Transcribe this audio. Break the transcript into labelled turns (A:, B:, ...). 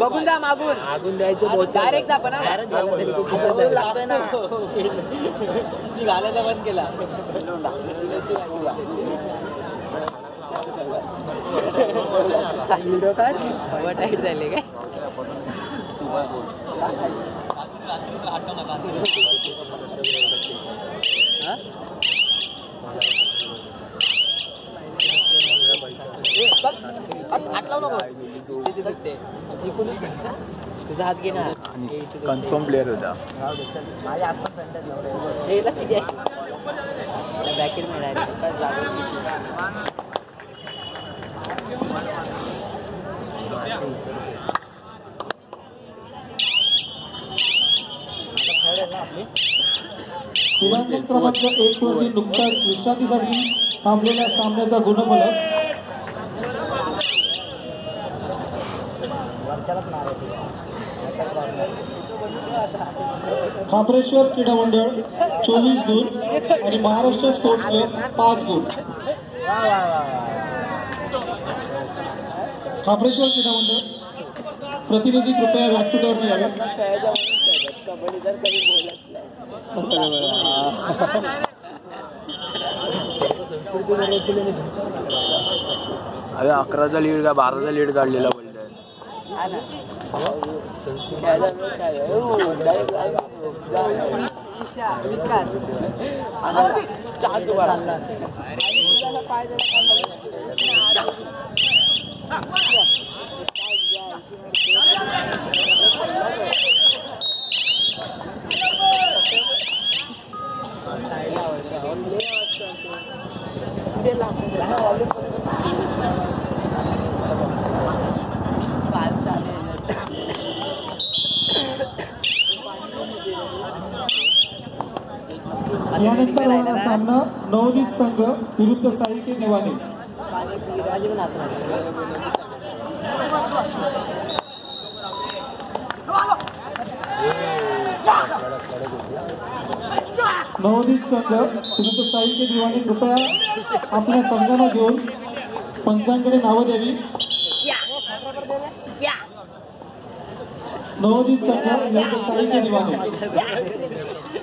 A: बघून जा मागून.
B: मागून द्यायचं
A: डायरेक्ट जा पण
C: लागतोय ना.
B: घालायचा बंद केला.
A: व्हिडिओ काढ हवा टाईट झाले काय? हा? तुझा हात घे ना.
B: कन्फर्म प्लेअर होता.
A: बॅकेट मिळाली
D: क्रमांक एक वरती नुकताच विश्रांतीसाठी थांबलेल्या सामन्याचा गुणफलक. खापरेश्वर क्रीडा मंडळ चोवीस गुण आणि महाराष्ट्र स्पोर्ट्स क्लब पाच गुण. खापरेश्वर क्रीडा मंडळ प्रतिनिधी कृपया व्यासपीठावरती यावे.
B: अरे अकराचा लीड का बाराचा लीड काढलेला
A: Ada, ada, ada, ada, ada, ada, ada, ada, ada, ada, ada, ada, ada, ada, ada, ada, ada, ada,
D: यानंतर होणारा सामना नवनीत संघ विरुद्ध साहित्य दिवाने. नवोदित संघ विरुद्ध साहित्य दिवाने कृपया आपल्या संघाला घेऊन पंचांकडे नावं द्यावी. नवोदित संघ विरुद्ध साहित्य दिवाने.